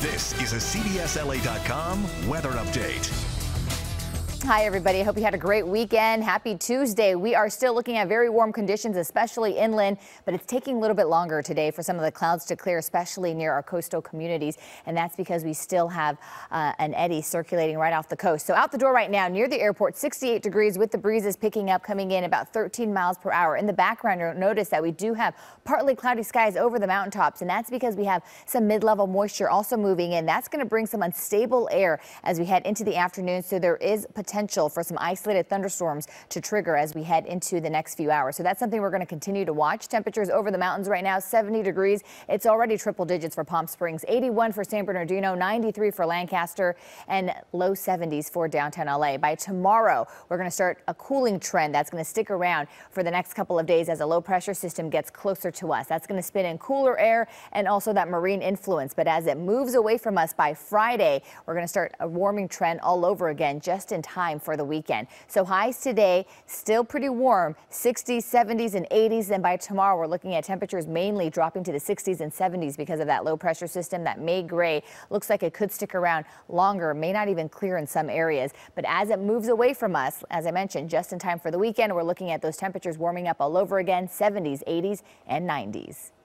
This is a CBSLA.com weather update. Hi, everybody. Hope you had a great weekend. Happy Tuesday. We are still looking at very warm conditions, especially inland, but it's taking a little bit longer today for some of the clouds to clear, especially near our coastal communities. And that's because we still have uh, an eddy circulating right off the coast. So out the door right now near the airport, 68 degrees with the breezes picking up, coming in about 13 miles per hour. In the background, you'll notice that we do have partly cloudy skies over the mountaintops, and that's because we have some mid-level moisture also moving in. That's going to bring some unstable air as we head into the afternoon. So there is potential potential for some isolated thunderstorms to trigger as we head into the next few hours. So that's something we're going to continue to watch. Temperatures over the mountains right now, 70 degrees. It's already triple digits for Palm Springs, 81 for San Bernardino, 93 for Lancaster, and low 70s for downtown LA. By tomorrow, we're going to start a cooling trend that's going to stick around for the next couple of days as a low pressure system gets closer to us. That's going to spin in cooler air and also that marine influence. But as it moves away from us by Friday, we're going to start a warming trend all over again just in time time for the weekend. So highs today still pretty warm 60s, 70s and 80s. And by tomorrow, we're looking at temperatures mainly dropping to the 60s and 70s because of that low pressure system. That May gray looks like it could stick around longer, may not even clear in some areas. But as it moves away from us, as I mentioned, just in time for the weekend, we're looking at those temperatures warming up all over again 70s, 80s and 90s.